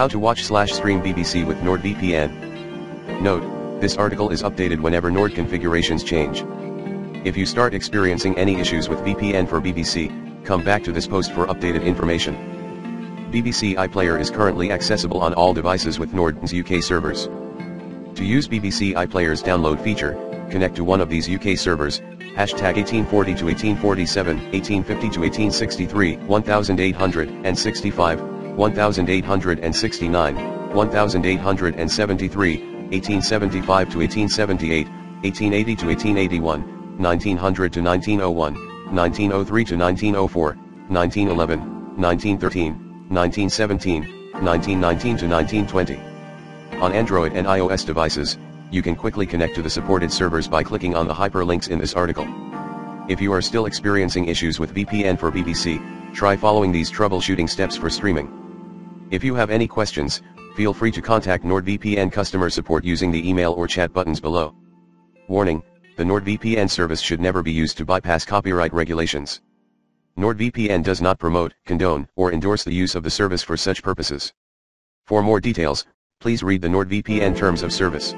How to watch slash stream BBC with NordVPN. Note, this article is updated whenever Nord configurations change. If you start experiencing any issues with VPN for BBC, come back to this post for updated information. BBC iPlayer is currently accessible on all devices with Nord's UK servers. To use BBC iPlayer's download feature, connect to one of these UK servers, hashtag 1840 to 1847, 1850 to 1863, 1865, 1869, 1873, 1875 to 1878, 1880 to 1881, 1900 to 1901, 1903 to 1904, 1911, 1913, 1917, 1919 to 1920. On Android and iOS devices, you can quickly connect to the supported servers by clicking on the hyperlinks in this article. If you are still experiencing issues with VPN for BBC, try following these troubleshooting steps for streaming. If you have any questions, feel free to contact NordVPN customer support using the email or chat buttons below. Warning, the NordVPN service should never be used to bypass copyright regulations. NordVPN does not promote, condone, or endorse the use of the service for such purposes. For more details, please read the NordVPN Terms of Service.